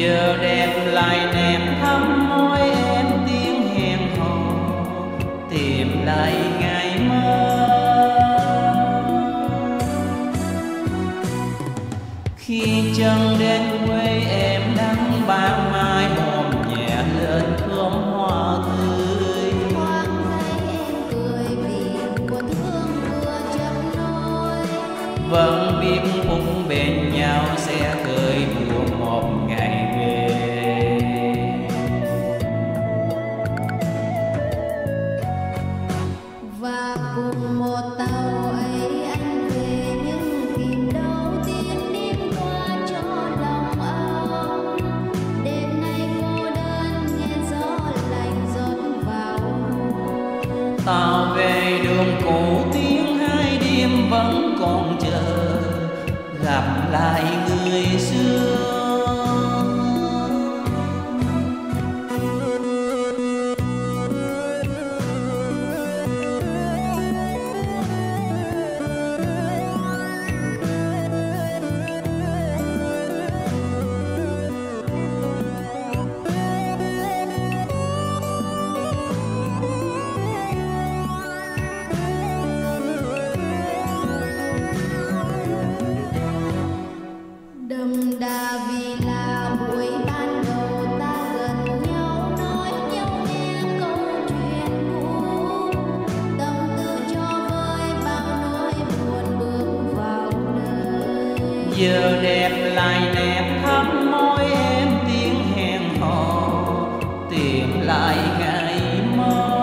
giờ đẹp lại ném thắm môi em tiếng hẹn hò. Tìm lại sao về đường cũ tiếng hai đêm vẫn còn chờ. Gặp lại giờ đẹp lại đẹp thắm môi em tiếng hẹn hò, tìm lại ngày mơ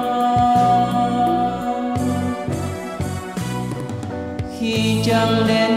khi trăng đen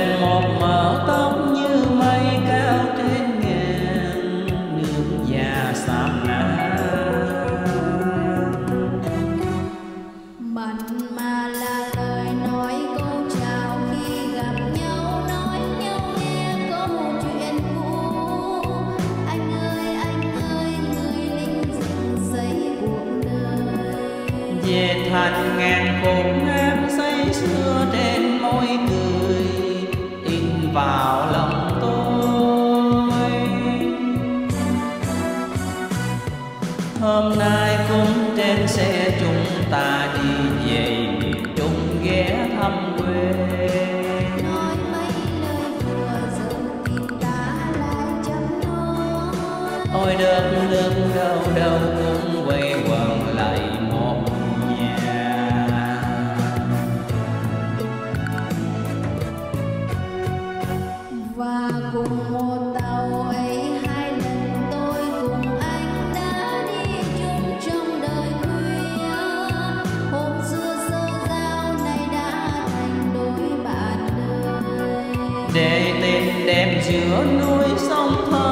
về thành ngàn khôn em say xưa trên môi cười. In vào lòng tôi. Hôm nay cũng trên xe chúng ta đi về chung ghé thăm quê. Nói mấy lời vừa dừng đã lại chấm nói ôi đất nước đâu đâu chứa núi sông thơ